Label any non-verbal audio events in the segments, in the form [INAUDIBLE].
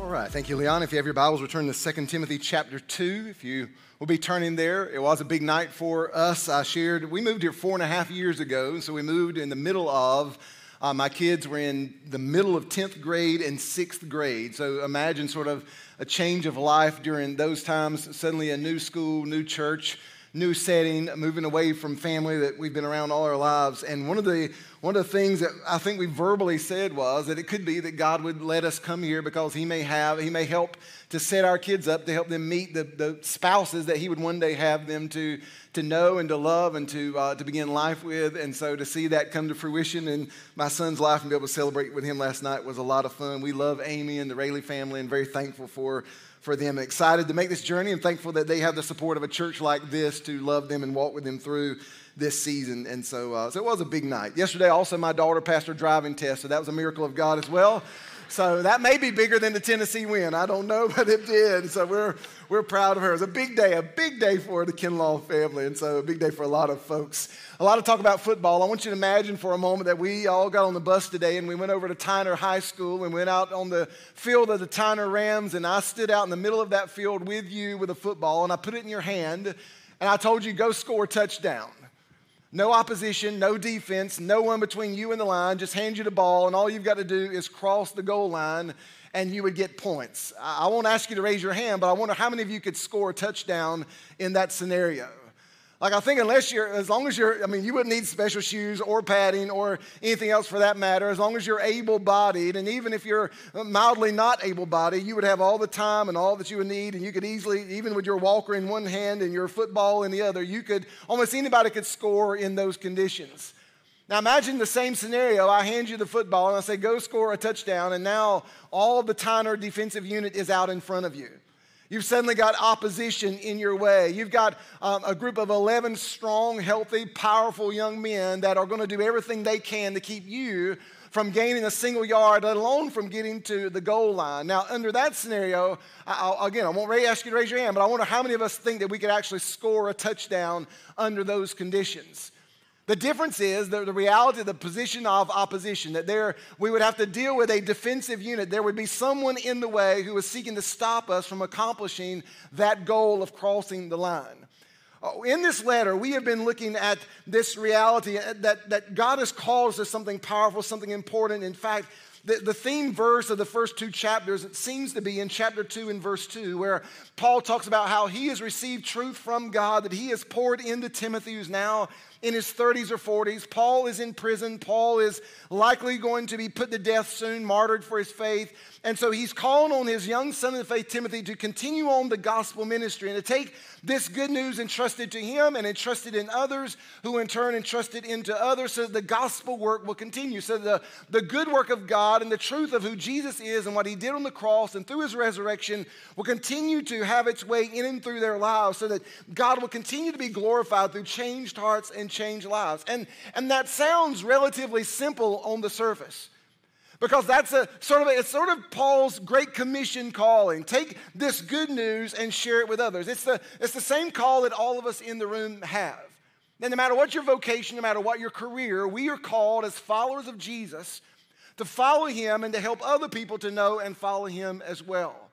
All right, thank you, Leon. If you have your Bibles, return to 2 Timothy chapter 2. If you will be turning there, it was a big night for us. I shared, we moved here four and a half years ago, so we moved in the middle of, uh, my kids were in the middle of 10th grade and sixth grade. So imagine sort of a change of life during those times, suddenly a new school, new church new setting, moving away from family that we've been around all our lives. And one of the one of the things that I think we verbally said was that it could be that God would let us come here because He may have, He may help to set our kids up to help them meet the, the spouses that He would one day have them to, to know and to love and to, uh, to begin life with. And so to see that come to fruition in my son's life and be able to celebrate with him last night was a lot of fun. We love Amy and the Rayleigh family and very thankful for for them. Excited to make this journey and thankful that they have the support of a church like this to love them and walk with them through this season. And so, uh, so it was a big night. Yesterday, also, my daughter passed her driving test, so that was a miracle of God as well. So that may be bigger than the Tennessee win. I don't know, [LAUGHS] but it did. So we're, we're proud of her. It was a big day, a big day for the Kinlaw family, and so a big day for a lot of folks. A lot of talk about football. I want you to imagine for a moment that we all got on the bus today and we went over to Tyner High School and went out on the field of the Tyner Rams, and I stood out in the middle of that field with you with a football, and I put it in your hand, and I told you, go score a touchdown. No opposition, no defense, no one between you and the line. Just hand you the ball, and all you've got to do is cross the goal line, and you would get points. I won't ask you to raise your hand, but I wonder how many of you could score a touchdown in that scenario. Like, I think unless you're, as long as you're, I mean, you wouldn't need special shoes or padding or anything else for that matter, as long as you're able bodied. And even if you're mildly not able bodied, you would have all the time and all that you would need. And you could easily, even with your walker in one hand and your football in the other, you could, almost anybody could score in those conditions. Now imagine the same scenario. I hand you the football and I say, go score a touchdown. And now all the Tyner defensive unit is out in front of you. You've suddenly got opposition in your way. You've got um, a group of 11 strong, healthy, powerful young men that are going to do everything they can to keep you from gaining a single yard, let alone from getting to the goal line. Now, under that scenario, I'll, again, I won't really ask you to raise your hand, but I wonder how many of us think that we could actually score a touchdown under those conditions. The difference is the, the reality, of the position of opposition, that there we would have to deal with a defensive unit. There would be someone in the way who was seeking to stop us from accomplishing that goal of crossing the line. Oh, in this letter, we have been looking at this reality uh, that, that God has called us to something powerful, something important. In fact, the, the theme verse of the first two chapters, it seems to be in chapter 2 and verse 2, where Paul talks about how he has received truth from God that he has poured into Timothy, who's now in his 30s or 40s. Paul is in prison. Paul is likely going to be put to death soon, martyred for his faith. And so he's calling on his young son of the faith, Timothy, to continue on the gospel ministry and to take this good news entrusted to him and entrusted in others, who in turn entrusted into others, so that the gospel work will continue. So the, the good work of God and the truth of who Jesus is and what he did on the cross and through his resurrection will continue to have its way in and through their lives, so that God will continue to be glorified through changed hearts and changed lives. And, and that sounds relatively simple on the surface because that's a sort of a, it's sort of Paul's great commission calling. Take this good news and share it with others. It's the it's the same call that all of us in the room have. And no matter what your vocation, no matter what your career, we are called as followers of Jesus to follow him and to help other people to know and follow him as well.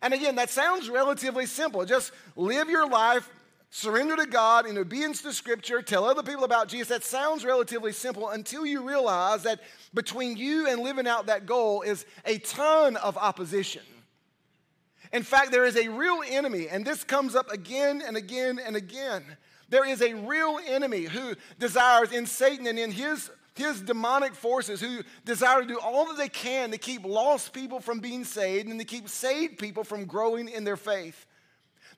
And again, that sounds relatively simple. Just live your life surrender to God in obedience to Scripture, tell other people about Jesus. That sounds relatively simple until you realize that between you and living out that goal is a ton of opposition. In fact, there is a real enemy, and this comes up again and again and again. There is a real enemy who desires in Satan and in his, his demonic forces who desire to do all that they can to keep lost people from being saved and to keep saved people from growing in their faith.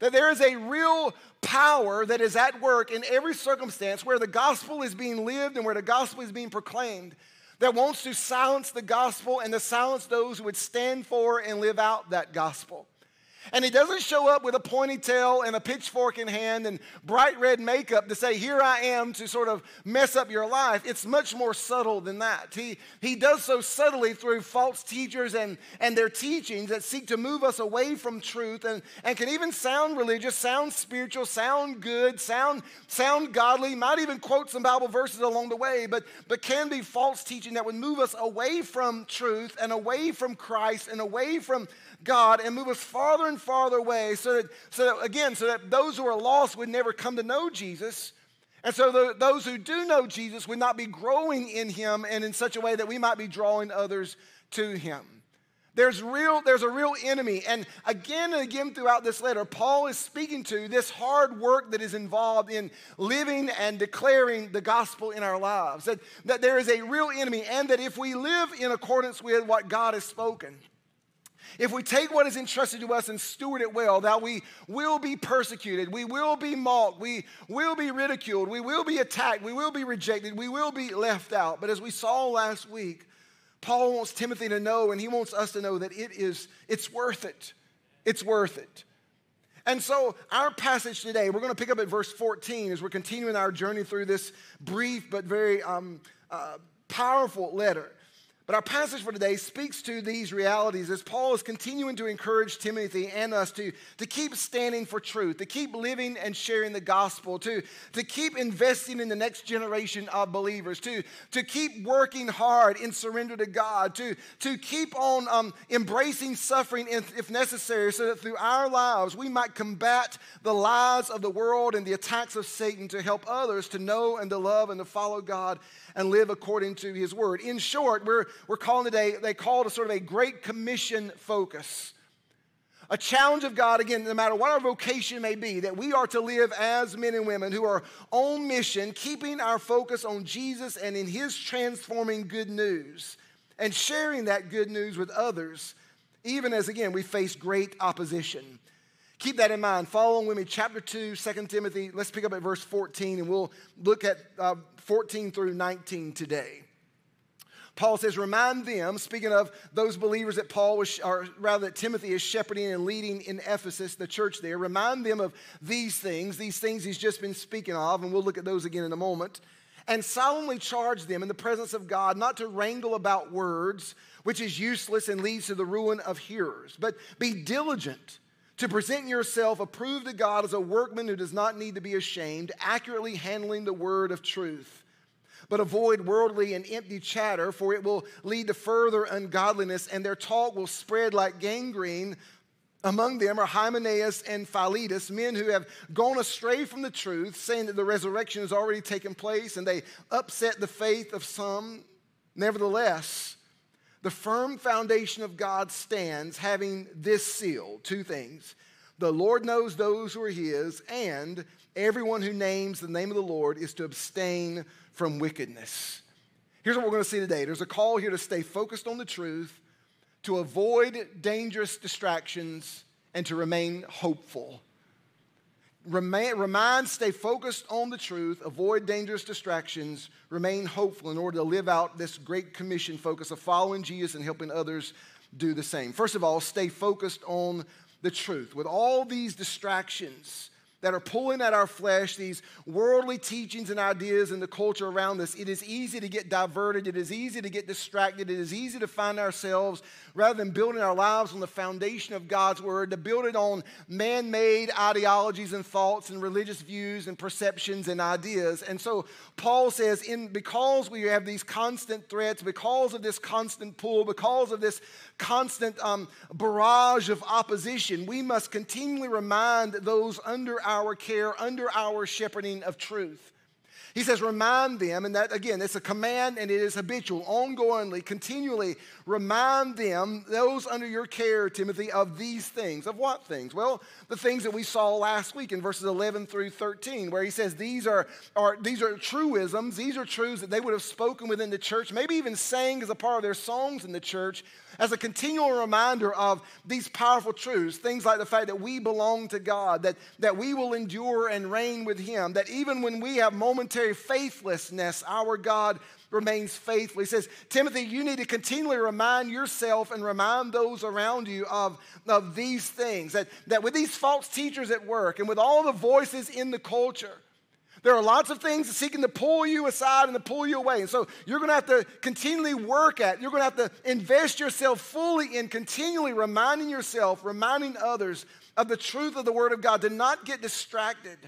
That there is a real power that is at work in every circumstance where the gospel is being lived and where the gospel is being proclaimed that wants to silence the gospel and to silence those who would stand for and live out that gospel. And he doesn't show up with a pointy tail and a pitchfork in hand and bright red makeup to say, Here I am to sort of mess up your life. It's much more subtle than that. He, he does so subtly through false teachers and, and their teachings that seek to move us away from truth and, and can even sound religious, sound spiritual, sound good, sound, sound godly, might even quote some Bible verses along the way, but, but can be false teaching that would move us away from truth and away from Christ and away from God and move us farther farther away so that, so that again, so that those who are lost would never come to know Jesus. And so the, those who do know Jesus would not be growing in him and in such a way that we might be drawing others to him. There's, real, there's a real enemy. And again and again throughout this letter, Paul is speaking to this hard work that is involved in living and declaring the gospel in our lives. That, that there is a real enemy, and that if we live in accordance with what God has spoken, if we take what is entrusted to us and steward it well, that we will be persecuted, we will be mocked, we will be ridiculed, we will be attacked, we will be rejected, we will be left out. But as we saw last week, Paul wants Timothy to know, and he wants us to know that it is, it's worth it. It's worth it. And so, our passage today, we're going to pick up at verse 14 as we're continuing our journey through this brief but very um, uh, powerful letter. But our passage for today speaks to these realities as Paul is continuing to encourage Timothy and us to, to keep standing for truth, to keep living and sharing the gospel, to, to keep investing in the next generation of believers, to, to keep working hard in surrender to God, to, to keep on um, embracing suffering if, if necessary, so that through our lives we might combat the lies of the world and the attacks of Satan to help others to know and to love and to follow God and live according to his word. In short, we're, we're calling today, they call it a sort of a great commission focus. A challenge of God, again, no matter what our vocation may be, that we are to live as men and women who are on mission, keeping our focus on Jesus and in his transforming good news, and sharing that good news with others, even as, again, we face great opposition. Keep that in mind. Follow with me, chapter 2, 2 Timothy. Let's pick up at verse 14, and we'll look at uh, 14 through 19 today. Paul says, remind them, speaking of those believers that Paul was, or rather that Timothy is shepherding and leading in Ephesus, the church there, remind them of these things, these things he's just been speaking of, and we'll look at those again in a moment. And solemnly charge them in the presence of God not to wrangle about words, which is useless and leads to the ruin of hearers, but be diligent to present yourself approved to God as a workman who does not need to be ashamed, accurately handling the word of truth. But avoid worldly and empty chatter, for it will lead to further ungodliness, and their talk will spread like gangrene. Among them are Hymenaeus and Philetus, men who have gone astray from the truth, saying that the resurrection has already taken place, and they upset the faith of some. Nevertheless, the firm foundation of God stands, having this seal two things. The Lord knows those who are his, and everyone who names the name of the Lord is to abstain from wickedness. Here's what we're going to see today there's a call here to stay focused on the truth, to avoid dangerous distractions, and to remain hopeful. Remain, remind, stay focused on the truth, avoid dangerous distractions, remain hopeful in order to live out this great commission focus of following Jesus and helping others do the same. First of all, stay focused on the truth. With all these distractions, that are pulling at our flesh, these worldly teachings and ideas in the culture around us, it is easy to get diverted. It is easy to get distracted. It is easy to find ourselves, rather than building our lives on the foundation of God's Word, to build it on man made ideologies and thoughts and religious views and perceptions and ideas. And so Paul says, in, because we have these constant threats, because of this constant pull, because of this constant um, barrage of opposition, we must continually remind those under our care, under our shepherding of truth. He says, remind them, and that again, it's a command and it is habitual, ongoingly, continually remind them, those under your care, Timothy, of these things. Of what things? Well, the things that we saw last week in verses 11 through 13, where he says these are, are, these are truisms, these are truths that they would have spoken within the church, maybe even sang as a part of their songs in the church, as a continual reminder of these powerful truths, things like the fact that we belong to God, that, that we will endure and reign with Him, that even when we have momentary faithlessness, our God remains faithful. He says, Timothy, you need to continually remind yourself and remind those around you of, of these things. That, that with these false teachers at work and with all the voices in the culture, there are lots of things seeking to pull you aside and to pull you away. And so you're going to have to continually work at, you're going to have to invest yourself fully in continually reminding yourself, reminding others of the truth of the Word of God, to not get distracted.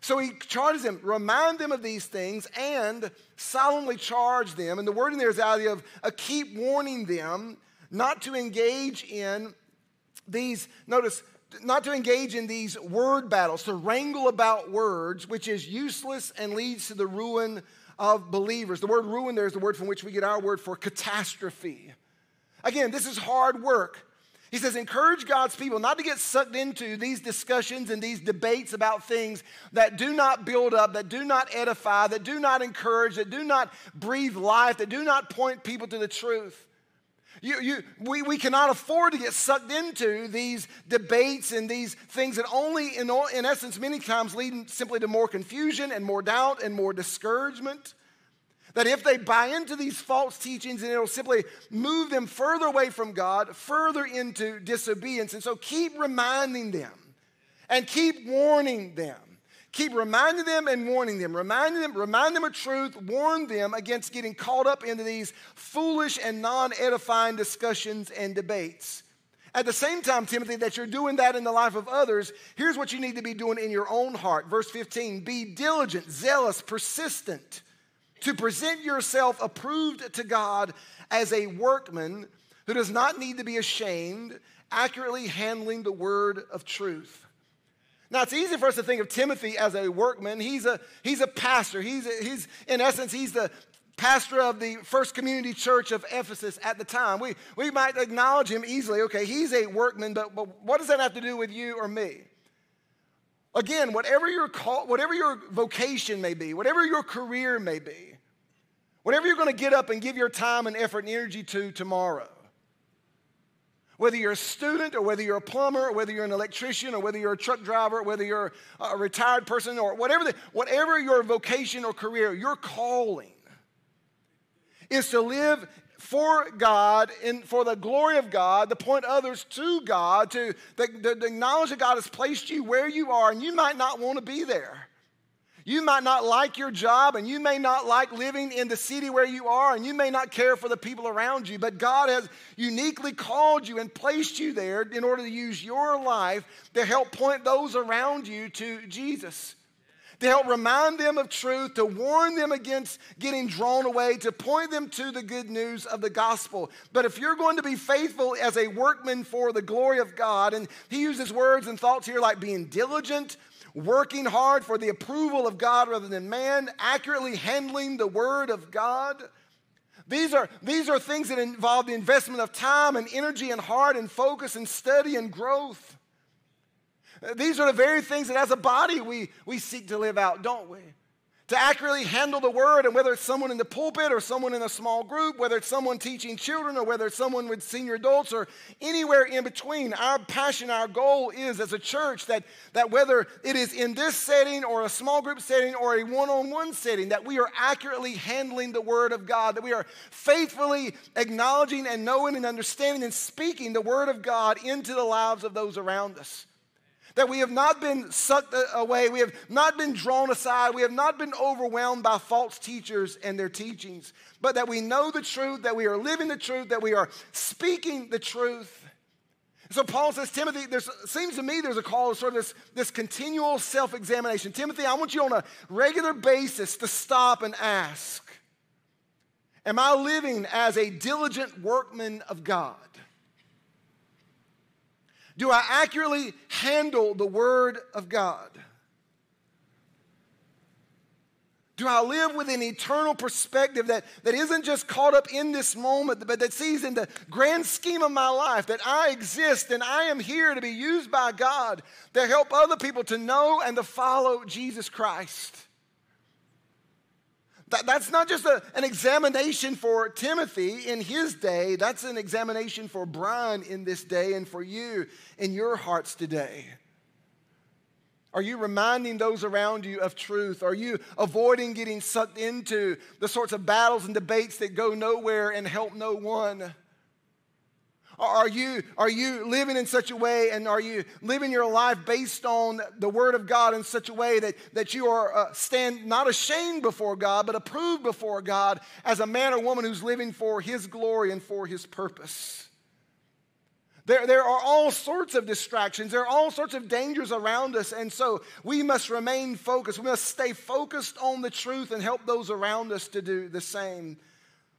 So he charges them, remind them of these things and solemnly charge them. And the word in there is idea of a keep warning them not to engage in these, notice, not to engage in these word battles, to wrangle about words, which is useless and leads to the ruin of believers. The word ruin there is the word from which we get our word for catastrophe. Again, this is hard work. He says, encourage God's people not to get sucked into these discussions and these debates about things that do not build up, that do not edify, that do not encourage, that do not breathe life, that do not point people to the truth. You, you, we, we cannot afford to get sucked into these debates and these things that only, in, in essence, many times lead simply to more confusion and more doubt and more discouragement. That if they buy into these false teachings, and it'll simply move them further away from God, further into disobedience. And so keep reminding them and keep warning them. Keep reminding them and warning them, reminding them, remind them of truth, warn them against getting caught up into these foolish and non edifying discussions and debates. At the same time, Timothy, that you're doing that in the life of others, here's what you need to be doing in your own heart. Verse 15 be diligent, zealous, persistent to present yourself approved to God as a workman who does not need to be ashamed, accurately handling the word of truth. Now, it's easy for us to think of Timothy as a workman. He's a, he's a pastor. He's, a, he's, in essence, he's the pastor of the first community church of Ephesus at the time. We, we might acknowledge him easily. Okay, he's a workman, but, but what does that have to do with you or me? Again, whatever your call, whatever your vocation may be, whatever your career may be, whatever you're going to get up and give your time and effort and energy to tomorrow, whether you're a student or whether you're a plumber or whether you're an electrician or whether you're a truck driver, or whether you're a retired person or whatever, the, whatever your vocation or career, your calling is to live for God and for the glory of God, to point others to God, to, to acknowledge that God has placed you where you are, and you might not want to be there. You might not like your job, and you may not like living in the city where you are, and you may not care for the people around you, but God has uniquely called you and placed you there in order to use your life to help point those around you to Jesus to help remind them of truth, to warn them against getting drawn away, to point them to the good news of the gospel. But if you're going to be faithful as a workman for the glory of God, and he uses words and thoughts here like being diligent, working hard for the approval of God rather than man, accurately handling the word of God. These are, these are things that involve the investment of time and energy and heart and focus and study and growth. These are the very things that as a body we, we seek to live out, don't we? To accurately handle the word, and whether it's someone in the pulpit or someone in a small group, whether it's someone teaching children or whether it's someone with senior adults or anywhere in between, our passion, our goal is as a church that, that whether it is in this setting or a small group setting or a one on one setting, that we are accurately handling the word of God, that we are faithfully acknowledging and knowing and understanding and speaking the word of God into the lives of those around us that we have not been sucked away, we have not been drawn aside, we have not been overwhelmed by false teachers and their teachings, but that we know the truth, that we are living the truth, that we are speaking the truth. So Paul says, Timothy, there seems to me there's a call to sort of this, this continual self examination. Timothy, I want you on a regular basis to stop and ask Am I living as a diligent workman of God? Do I accurately handle the Word of God? Do I live with an eternal perspective that, that isn't just caught up in this moment, but that sees in the grand scheme of my life that I exist and I am here to be used by God to help other people to know and to follow Jesus Christ? That, that's not just a, an examination for Timothy in his day, that's an examination for Brian in this day and for you in your hearts today. Are you reminding those around you of truth? Are you avoiding getting sucked into the sorts of battles and debates that go nowhere and help no one? Are you, are you living in such a way and are you living your life based on the Word of God in such a way that, that you are uh, stand not ashamed before God, but approved before God as a man or woman who's living for His glory and for His purpose? There, there are all sorts of distractions. There are all sorts of dangers around us. And so we must remain focused. We must stay focused on the truth and help those around us to do the same.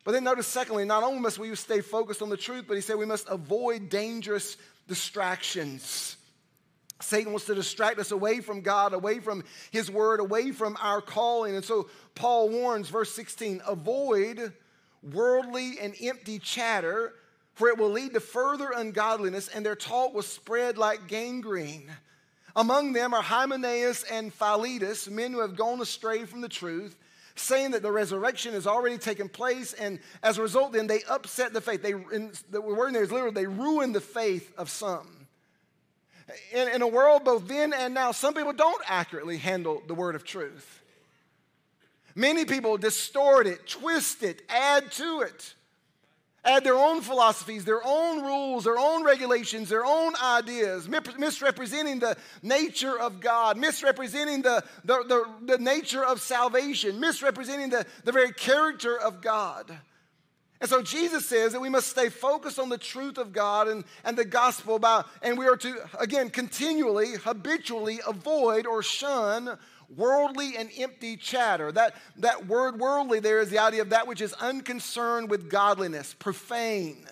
But then notice, secondly, not only must we stay focused on the truth, but he said we must avoid dangerous distractions. Satan wants to distract us away from God, away from his word, away from our calling. And so Paul warns, verse 16 avoid worldly and empty chatter, for it will lead to further ungodliness, and their talk will spread like gangrene. Among them are Hymenaeus and Philetus, men who have gone astray from the truth saying that the resurrection has already taken place, and as a result, then they upset the faith. They, in, the word in there is literally, they ruin the faith of some. In, in a world both then and now, some people don't accurately handle the word of truth. Many people distort it, twist it, add to it add their own philosophies, their own rules, their own regulations, their own ideas, misrepresenting the nature of God, misrepresenting the, the, the, the, nature of salvation, misrepresenting the, the very character of God. And so Jesus says that we must stay focused on the truth of God and, and the gospel about, and we are to, again, continually, habitually avoid or shun worldly and empty chatter. That, that word worldly there is the idea of that which is unconcerned with godliness, profane.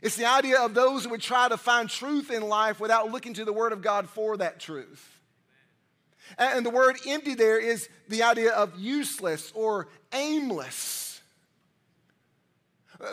It's the idea of those who would try to find truth in life without looking to the Word of God for that truth. And the word empty there is the idea of useless or aimless.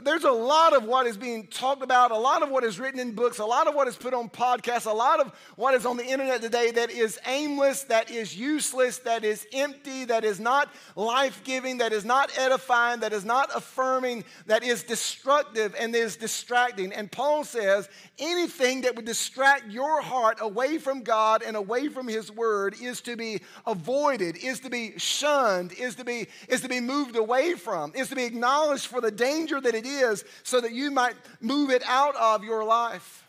There's a lot of what is being talked about, a lot of what is written in books, a lot of what is put on podcasts, a lot of what is on the internet today that is aimless, that is useless, that is empty, that is not life giving, that is not edifying, that is not affirming, that is destructive and is distracting. And Paul says anything that would distract your heart away from God and away from His Word is to be avoided, is to be shunned, is to be, is to be moved away from, is to be acknowledged for the danger that it is so that you might move it out of your life.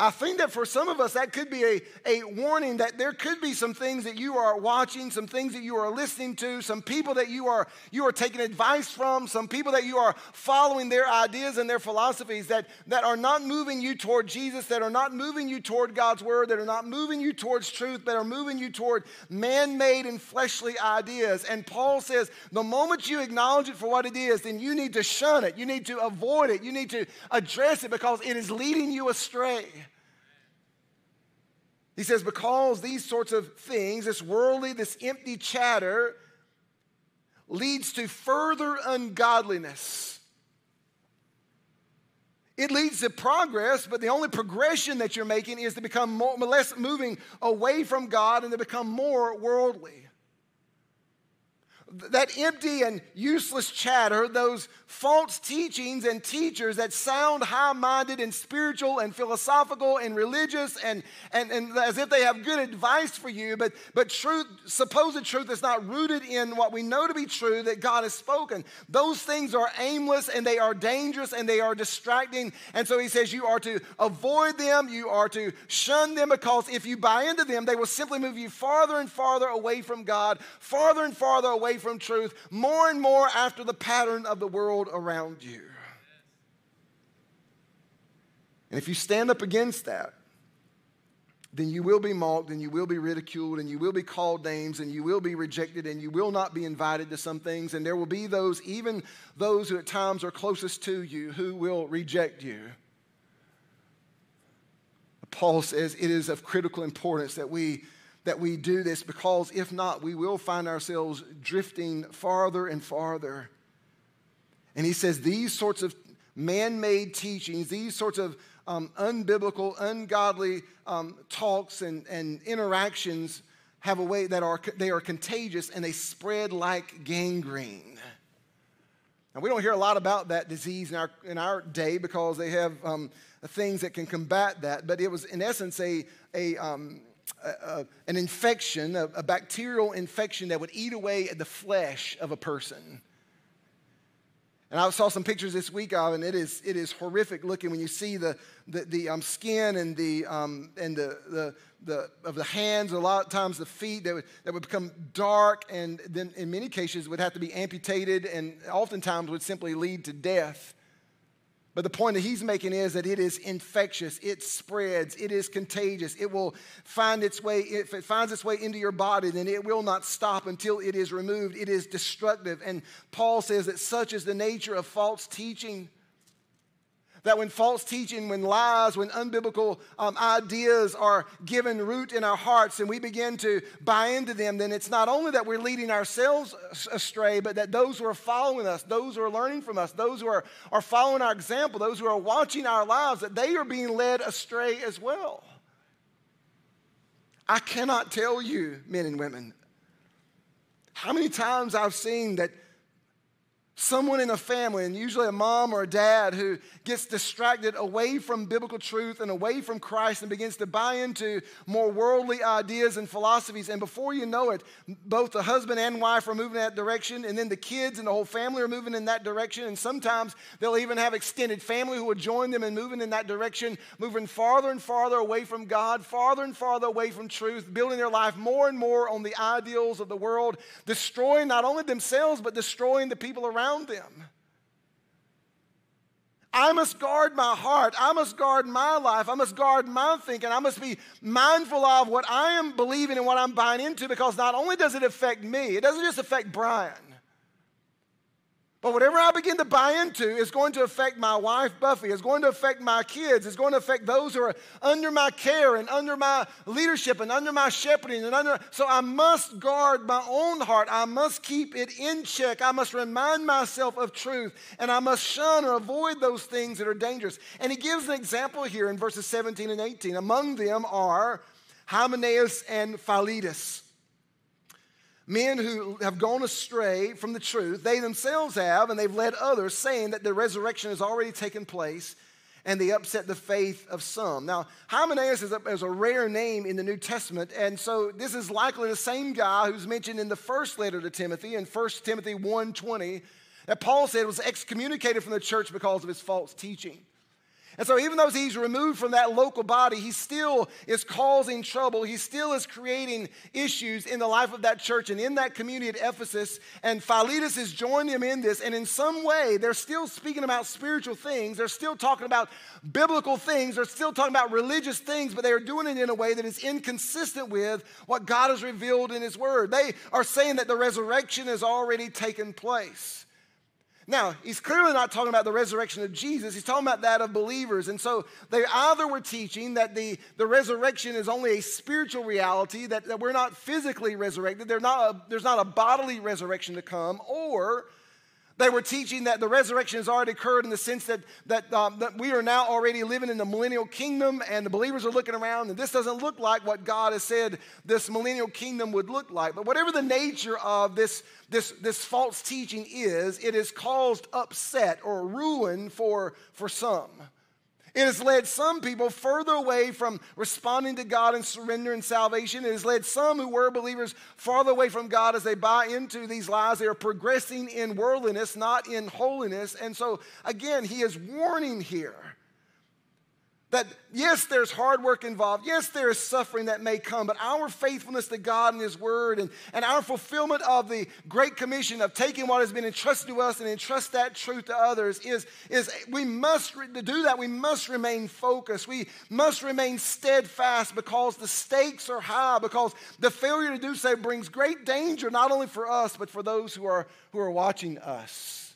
I think that for some of us, that could be a, a warning that there could be some things that you are watching, some things that you are listening to, some people that you are, you are taking advice from, some people that you are following their ideas and their philosophies that, that are not moving you toward Jesus, that are not moving you toward God's word, that are not moving you towards truth, but are moving you toward man made and fleshly ideas. And Paul says the moment you acknowledge it for what it is, then you need to shun it, you need to avoid it, you need to address it because it is leading you astray. He says, because these sorts of things, this worldly, this empty chatter, leads to further ungodliness. It leads to progress, but the only progression that you're making is to become more, less moving away from God and to become more worldly that empty and useless chatter, those false teachings and teachers that sound high minded and spiritual and philosophical and religious and, and, and as if they have good advice for you, but, but truth, supposed truth is not rooted in what we know to be true that God has spoken. Those things are aimless and they are dangerous and they are distracting. And so he says you are to avoid them, you are to shun them because if you buy into them, they will simply move you farther and farther away from God, farther and farther away from truth, more and more after the pattern of the world around you. And if you stand up against that, then you will be mocked and you will be ridiculed and you will be called names and you will be rejected and you will not be invited to some things. And there will be those, even those who at times are closest to you, who will reject you. Paul says it is of critical importance that we that we do this because if not, we will find ourselves drifting farther and farther. And he says these sorts of man made teachings, these sorts of um, unbiblical, ungodly um, talks and, and interactions have a way that are they are contagious and they spread like gangrene. Now, we don't hear a lot about that disease in our, in our day because they have um, things that can combat that, but it was, in essence, a, a, um, an infection, a, a bacterial infection that would eat away at the flesh of a person. And I saw some pictures this week of, and it is, it is horrific looking when you see the, the, the um, skin and, the, um, and the, the, the, of the hands, a lot of times the feet that would, that would become dark, and then in many cases would have to be amputated, and oftentimes would simply lead to death. But the point that he's making is that it is infectious, it spreads, it is contagious. It will find its way, if it finds its way into your body, then it will not stop until it is removed. It is destructive. And Paul says that such is the nature of false teaching that when false teaching, when lies, when unbiblical um, ideas are given root in our hearts and we begin to buy into them, then it's not only that we're leading ourselves astray, but that those who are following us, those who are learning from us, those who are, are following our example, those who are watching our lives, that they are being led astray as well. I cannot tell you, men and women, how many times I've seen that someone in a family, and usually a mom or a dad, who gets distracted away from biblical truth and away from Christ and begins to buy into more worldly ideas and philosophies. And before you know it, both the husband and wife are moving in that direction, and then the kids and the whole family are moving in that direction. And sometimes they'll even have extended family who will join them in moving in that direction, moving farther and farther away from God, farther and farther away from truth, building their life more and more on the ideals of the world, destroying not only themselves, but destroying the people around around them. I must guard my heart. I must guard my life. I must guard my thinking. I must be mindful of what I am believing and what I'm buying into because not only does it affect me, it doesn't just affect Brian. Whatever I begin to buy into is going to affect my wife, Buffy, is going to affect my kids, is going to affect those who are under my care and under my leadership and under my shepherding. And under, so I must guard my own heart. I must keep it in check. I must remind myself of truth. And I must shun or avoid those things that are dangerous. And he gives an example here in verses 17 and 18. Among them are Hymenaeus and Philetus men who have gone astray from the truth, they themselves have, and they've led others, saying that the resurrection has already taken place, and they upset the faith of some. Now, Hymenaeus is a, is a rare name in the New Testament, and so this is likely the same guy who's mentioned in the first letter to Timothy, in 1 Timothy 1.20, that Paul said was excommunicated from the church because of his false teaching. And so, even though he's removed from that local body, he still is causing trouble. He still is creating issues in the life of that church and in that community at Ephesus. And Philetus is joining him in this. And in some way, they're still speaking about spiritual things. They're still talking about biblical things. They're still talking about religious things, but they are doing it in a way that is inconsistent with what God has revealed in His Word. They are saying that the resurrection has already taken place. Now, he's clearly not talking about the resurrection of Jesus. He's talking about that of believers. And so they either were teaching that the, the resurrection is only a spiritual reality, that, that we're not physically resurrected, not a, there's not a bodily resurrection to come, or they were teaching that the resurrection has already occurred in the sense that, that, um, that we are now already living in the millennial kingdom, and the believers are looking around, and this doesn't look like what God has said this millennial kingdom would look like. But whatever the nature of this, this, this false teaching is, it has caused upset or ruin for, for some. It has led some people further away from responding to God and surrender and salvation. It has led some who were believers farther away from God as they buy into these lies. They are progressing in worldliness, not in holiness. And so, again, he is warning here that yes, there's hard work involved. Yes, there is suffering that may come, but our faithfulness to God and His Word and, and our fulfillment of the Great Commission of taking what has been entrusted to us and entrust that truth to others is, is we must, to do that, we must remain focused. We must remain steadfast because the stakes are high, because the failure to do so brings great danger, not only for us, but for those who are, who are watching us.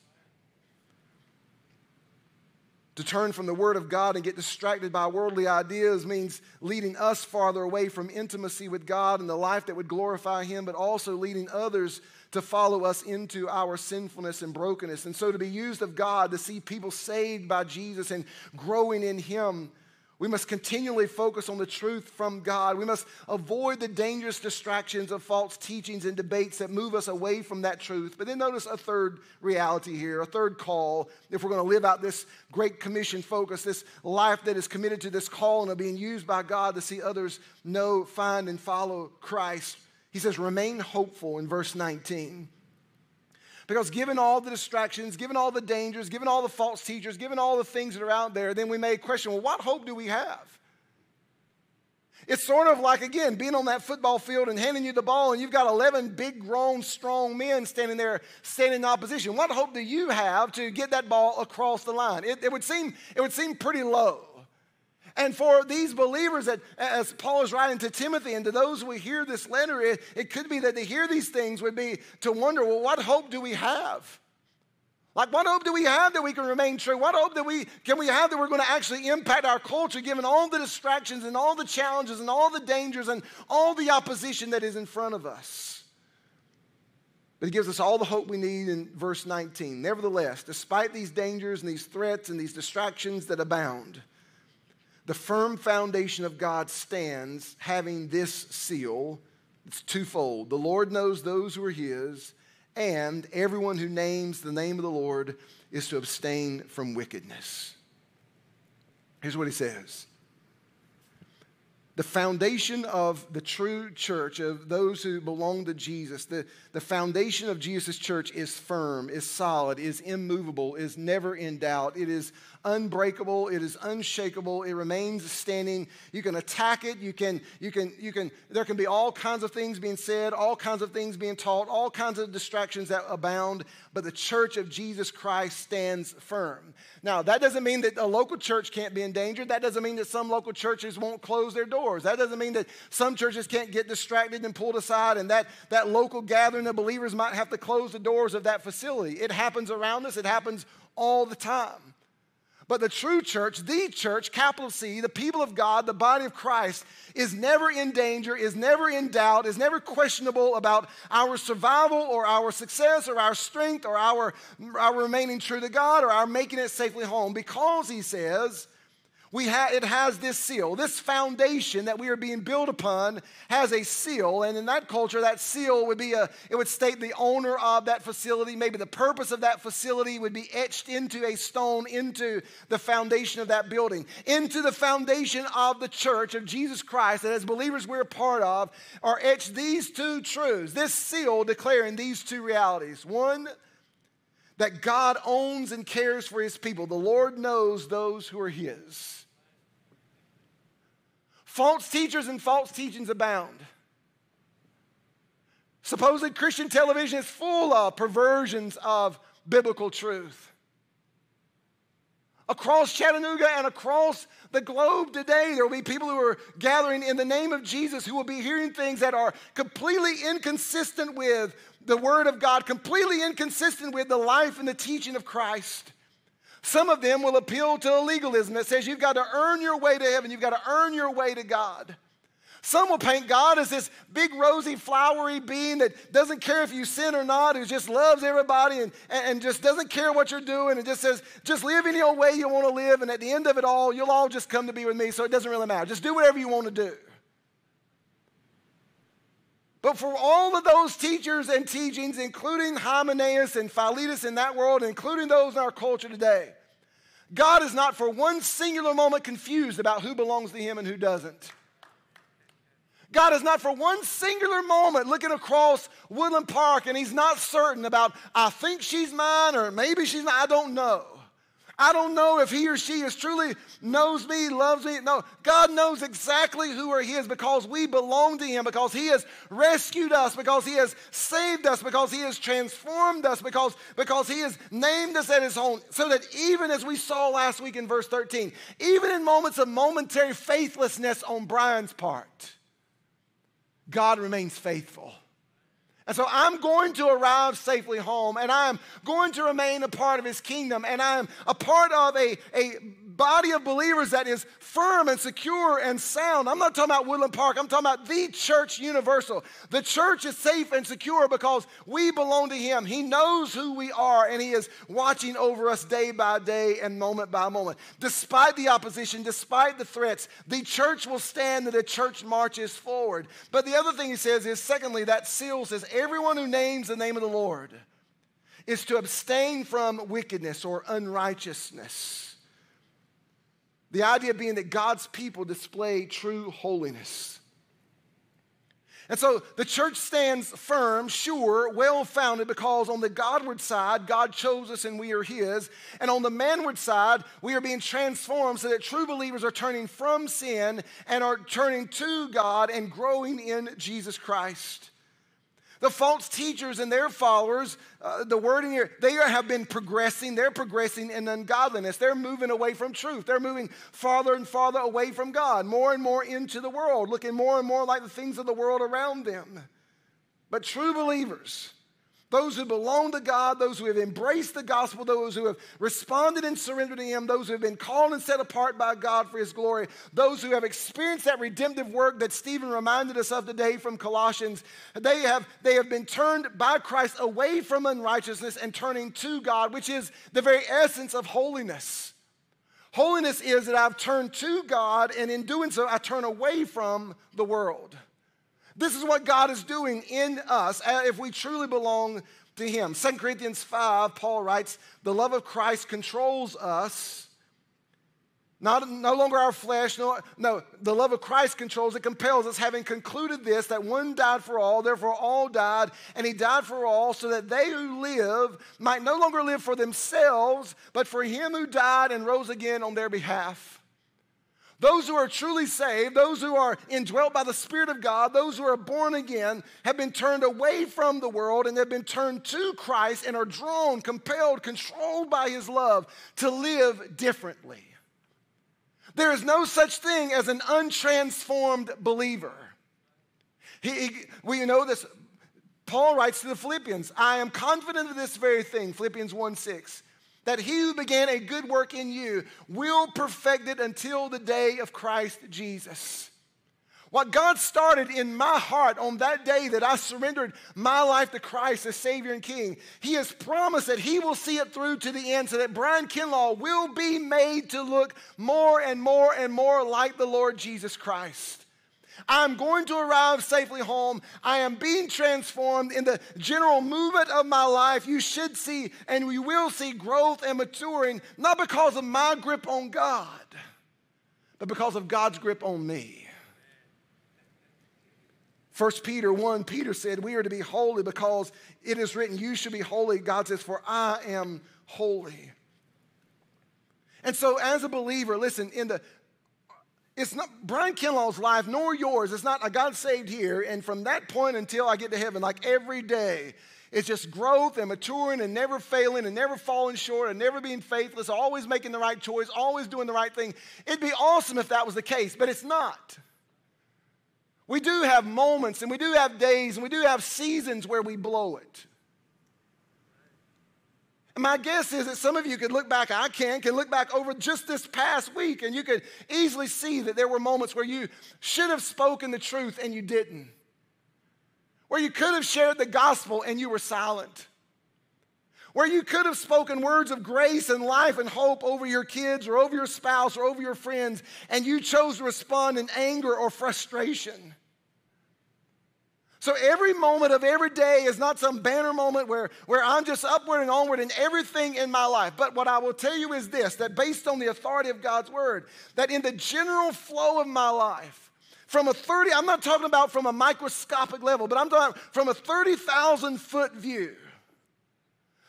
To turn from the Word of God and get distracted by worldly ideas means leading us farther away from intimacy with God and the life that would glorify Him, but also leading others to follow us into our sinfulness and brokenness. And so, to be used of God, to see people saved by Jesus and growing in Him, We must continually focus on the truth from God. We must avoid the dangerous distractions of false teachings and debates that move us away from that truth. But then notice a third reality here, a third call. If we're going to live out this great commission focus, this life that is committed to this call and of being used by God to see others know, find, and follow Christ, he says, remain hopeful in verse 19. Because given all the distractions, given all the dangers, given all the false teachers, given all the things that are out there, then we may question well, what hope do we have? It's sort of like, again, being on that football field and handing you the ball, and you've got 11 big, grown, strong men standing there, standing in opposition. What hope do you have to get that ball across the line? It, it would, seem, it would seem pretty low. And for these believers, that as Paul is writing to Timothy and to those who hear this letter, it, it could be that to hear these things would be to wonder, well, what hope do we have? Like, what hope do we have that we can remain true? What hope that we can we have that we're going to actually impact our culture, given all the distractions and all the challenges and all the dangers and all the opposition that is in front of us? But he gives us all the hope we need in verse 19. Nevertheless, despite these dangers and these threats and these distractions that abound, the firm foundation of God stands having this seal. It's twofold. The Lord knows those who are his, and everyone who names the name of the Lord is to abstain from wickedness. Here's what he says the foundation of the true church, of those who belong to Jesus, the, the foundation of Jesus' church is firm, is solid, is immovable, is never in doubt. It is unbreakable, it is unshakable, it remains standing. You can attack it, you can, you can, you can, there can be all kinds of things being said, all kinds of things being taught, all kinds of distractions that abound, but the church of Jesus Christ stands firm. Now, that doesn't mean that a local church can't be endangered. That doesn't mean that some local churches won't close their doors. That doesn't mean that some churches can't get distracted and pulled aside and that, that local gathering of believers might have to close the doors of that facility. It happens around us, it happens all the time. But the true church, the church, capital C, the people of God, the body of Christ, is never in danger, is never in doubt, is never questionable about our survival or our success or our strength or our, our remaining true to God or our making it safely home. Because, he says, we ha- it has this seal. This foundation that we are being built upon has a seal, and in that culture, that seal would be a, it would state the owner of that facility. Maybe the purpose of that facility would be etched into a stone, into the foundation of that building, into the foundation of the church of Jesus Christ that as believers we're a part of, are etched these two truths, this seal declaring these two realities. One, that God owns and cares for his people. The Lord knows those who are his. False teachers and false teachings abound. Supposed Christian television is full of perversions of biblical truth. Across Chattanooga and across the globe today, there will be people who are gathering in the name of Jesus who will be hearing things that are completely inconsistent with the Word of God, completely inconsistent with the life and the teaching of Christ. Some of them will appeal to a legalism that says you've got to earn your way to heaven, you've got to earn your way to God. Some will paint God as this big, rosy, flowery being that doesn't care if you sin or not, who just loves everybody and, and just doesn't care what you're doing and just says, just live any old way you want to live. And at the end of it all, you'll all just come to be with me, so it doesn't really matter. Just do whatever you want to do. But for all of those teachers and teachings, including Hymenaeus and Philetus in that world, including those in our culture today, God is not for one singular moment confused about who belongs to him and who doesn't. God is not for one singular moment looking across Woodland Park and he's not certain about, I think she's mine or maybe she's not, I don't know. I don't know if he or she is truly knows me, loves me. No, God knows exactly who are his because we belong to him, because he has rescued us, because he has saved us, because he has transformed us, because, because he has named us at his own. So that even as we saw last week in verse 13, even in moments of momentary faithlessness on Brian's part, God remains faithful. And so I'm going to arrive safely home and I'm going to remain a part of his kingdom and I'm a part of a, a body of believers that is firm and secure and sound. I'm not talking about Woodland Park, I'm talking about the church universal. The church is safe and secure because we belong to Him. He knows who we are and He is watching over us day by day and moment by moment. Despite the opposition, despite the threats, the church will stand and the church marches forward. But the other thing He says is, secondly, that seal says, everyone who names the name of the Lord is to abstain from wickedness or unrighteousness. The idea being that God's people display true holiness. And so the church stands firm, sure, well founded, because on the Godward side, God chose us and we are His. And on the manward side, we are being transformed so that true believers are turning from sin and are turning to God and growing in Jesus Christ. The false teachers and their followers, uh, the word in here, they have been progressing. They're progressing in ungodliness. They're moving away from truth. They're moving farther and farther away from God, more and more into the world, looking more and more like the things of the world around them. But true believers, those who belong to God, those who have embraced the gospel, those who have responded and surrendered to Him, those who have been called and set apart by God for His glory, those who have experienced that redemptive work that Stephen reminded us of today from Colossians, they have, they have been turned by Christ away from unrighteousness and turning to God, which is the very essence of holiness. Holiness is that I've turned to God, and in doing so, I turn away from the world. This is what God is doing in us uh, if we truly belong to Him. 2 Corinthians 5, Paul writes, The love of Christ controls us. Not, no longer our flesh, no, no, the love of Christ controls it, compels us, having concluded this, that one died for all, therefore all died, and he died for all, so that they who live might no longer live for themselves, but for him who died and rose again on their behalf. Those who are truly saved, those who are indwelt by the Spirit of God, those who are born again, have been turned away from the world and have been turned to Christ and are drawn, compelled, controlled by His love to live differently. There is no such thing as an untransformed believer. He, he, we know this. Paul writes to the Philippians, I am confident of this very thing, Philippians 1 6 that he who began a good work in you will perfect it until the day of Christ Jesus. What God started in my heart on that day that I surrendered my life to Christ as Savior and King, He has promised that He will see it through to the end so that Brian Kinlaw will be made to look more and more and more like the Lord Jesus Christ. I'm going to arrive safely home. I am being transformed in the general movement of my life. You should see, and we will see growth and maturing, not because of my grip on God, but because of God's grip on me. 1 Peter 1, Peter said, We are to be holy because it is written, You should be holy. God says, For I am holy. And so, as a believer, listen, in the it's not Brian Kinlaw's life nor yours. It's not I got saved here, and from that point until I get to heaven, like every day, it's just growth and maturing and never failing and never falling short and never being faithless, always making the right choice, always doing the right thing. It'd be awesome if that was the case, but it's not. We do have moments and we do have days and we do have seasons where we blow it. My guess is that some of you could look back, I can, can look back over just this past week and you could easily see that there were moments where you should have spoken the truth and you didn't. Where you could have shared the gospel and you were silent. Where you could have spoken words of grace and life and hope over your kids or over your spouse or over your friends and you chose to respond in anger or frustration. So every moment of every day is not some banner moment where, where I'm just upward and onward in everything in my life. But what I will tell you is this that based on the authority of God's word, that in the general flow of my life, from a 30, I'm not talking about from a microscopic level, but I'm talking from a 30,000 foot view.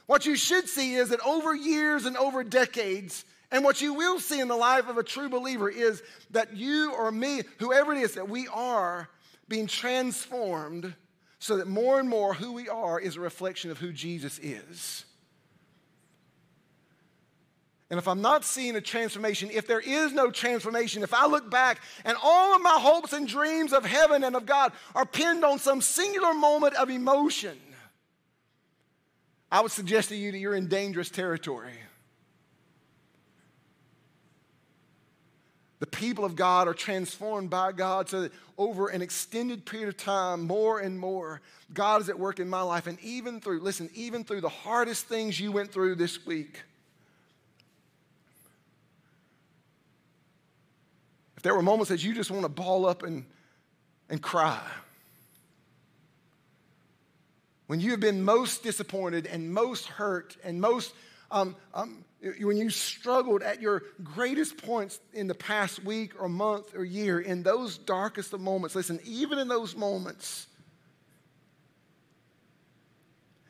What you should see is that over years and over decades, and what you will see in the life of a true believer is that you or me, whoever it is, that we are being transformed so that more and more who we are is a reflection of who Jesus is. And if I'm not seeing a transformation, if there is no transformation, if I look back and all of my hopes and dreams of heaven and of God are pinned on some singular moment of emotion, I would suggest to you that you're in dangerous territory. The people of God are transformed by God so that over an extended period of time, more and more, God is at work in my life. And even through, listen, even through the hardest things you went through this week, if there were moments that you just want to ball up and, and cry, when you have been most disappointed and most hurt and most um, um, when you struggled at your greatest points in the past week or month or year, in those darkest of moments, listen, even in those moments,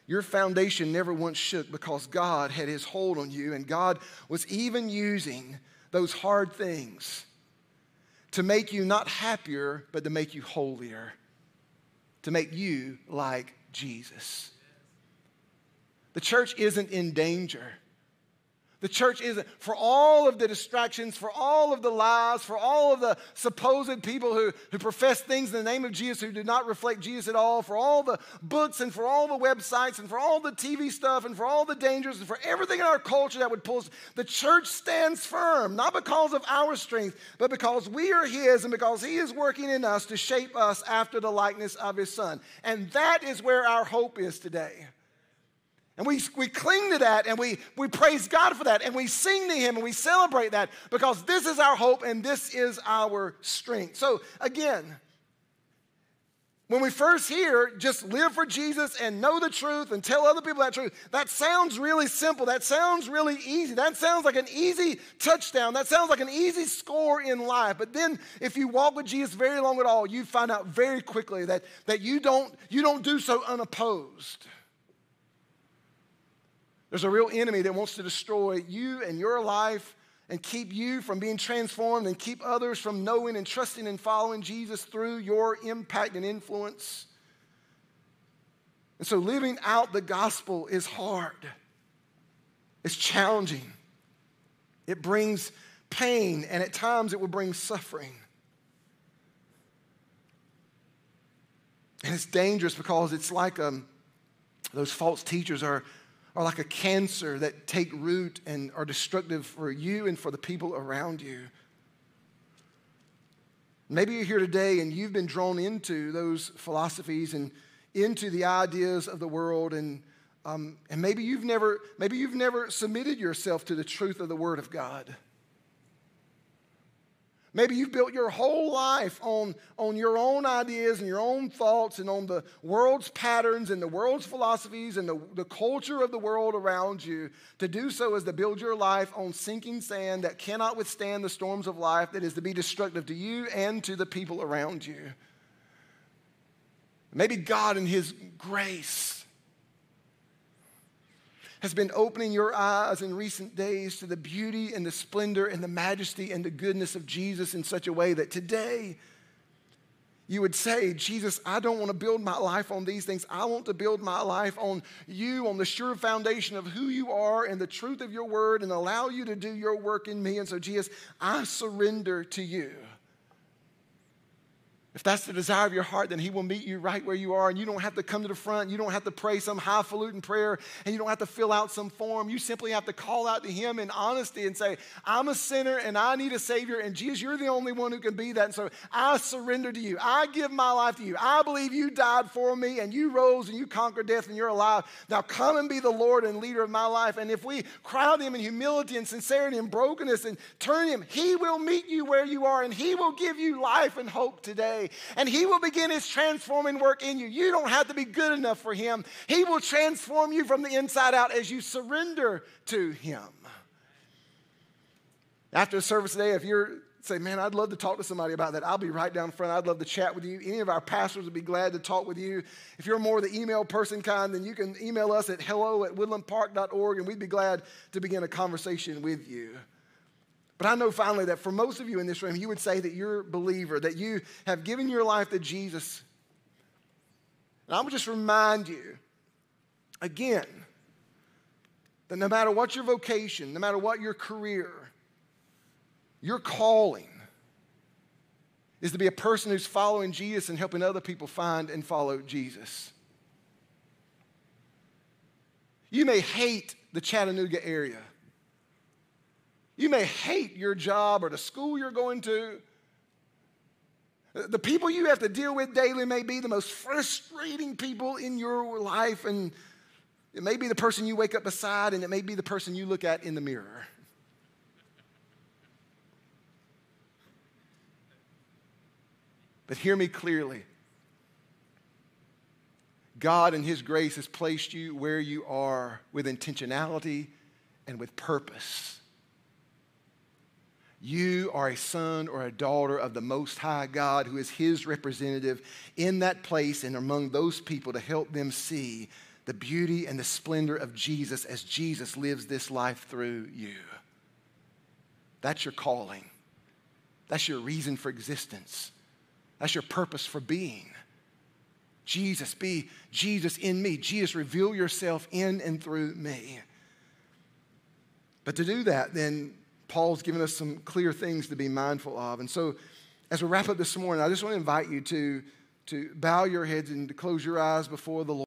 your foundation never once shook because God had his hold on you, and God was even using those hard things to make you not happier, but to make you holier, to make you like Jesus. The church isn't in danger. The church isn't. For all of the distractions, for all of the lies, for all of the supposed people who, who profess things in the name of Jesus who do not reflect Jesus at all, for all the books and for all the websites and for all the TV stuff and for all the dangers and for everything in our culture that would pull us, the church stands firm, not because of our strength, but because we are His and because He is working in us to shape us after the likeness of His Son. And that is where our hope is today. And we, we cling to that and we, we praise God for that and we sing to Him and we celebrate that because this is our hope and this is our strength. So, again, when we first hear just live for Jesus and know the truth and tell other people that truth, that sounds really simple. That sounds really easy. That sounds like an easy touchdown. That sounds like an easy score in life. But then if you walk with Jesus very long at all, you find out very quickly that, that you, don't, you don't do so unopposed. There's a real enemy that wants to destroy you and your life and keep you from being transformed and keep others from knowing and trusting and following Jesus through your impact and influence. And so living out the gospel is hard, it's challenging, it brings pain, and at times it will bring suffering. And it's dangerous because it's like um, those false teachers are are like a cancer that take root and are destructive for you and for the people around you. Maybe you're here today and you've been drawn into those philosophies and into the ideas of the world, and, um, and maybe, you've never, maybe you've never submitted yourself to the truth of the Word of God. Maybe you've built your whole life on, on your own ideas and your own thoughts and on the world's patterns and the world's philosophies and the, the culture of the world around you. To do so is to build your life on sinking sand that cannot withstand the storms of life, that is to be destructive to you and to the people around you. Maybe God, in His grace, has been opening your eyes in recent days to the beauty and the splendor and the majesty and the goodness of Jesus in such a way that today you would say, Jesus, I don't want to build my life on these things. I want to build my life on you, on the sure foundation of who you are and the truth of your word, and allow you to do your work in me. And so, Jesus, I surrender to you. If that's the desire of your heart, then He will meet you right where you are. And you don't have to come to the front. You don't have to pray some highfalutin prayer. And you don't have to fill out some form. You simply have to call out to Him in honesty and say, I'm a sinner and I need a Savior. And Jesus, you're the only one who can be that. And so I surrender to you. I give my life to you. I believe you died for me and you rose and you conquered death and you're alive. Now come and be the Lord and leader of my life. And if we crowd Him in humility and sincerity and brokenness and turn Him, He will meet you where you are and He will give you life and hope today and He will begin His transforming work in you. You don't have to be good enough for Him. He will transform you from the inside out as you surrender to Him. After the service today, if you're say, man, I'd love to talk to somebody about that. I'll be right down front. I'd love to chat with you. Any of our pastors would be glad to talk with you. If you're more the email person kind, then you can email us at hello at woodlandpark.org and we'd be glad to begin a conversation with you. But I know finally that for most of you in this room, you would say that you're a believer, that you have given your life to Jesus. And I would just remind you again that no matter what your vocation, no matter what your career, your calling is to be a person who's following Jesus and helping other people find and follow Jesus. You may hate the Chattanooga area. You may hate your job or the school you're going to. The people you have to deal with daily may be the most frustrating people in your life, and it may be the person you wake up beside, and it may be the person you look at in the mirror. But hear me clearly. God, in His grace, has placed you where you are with intentionality and with purpose. You are a son or a daughter of the Most High God who is His representative in that place and among those people to help them see the beauty and the splendor of Jesus as Jesus lives this life through you. That's your calling. That's your reason for existence. That's your purpose for being. Jesus, be Jesus in me. Jesus, reveal yourself in and through me. But to do that, then Paul's given us some clear things to be mindful of. And so, as we wrap up this morning, I just want to invite you to, to bow your heads and to close your eyes before the Lord.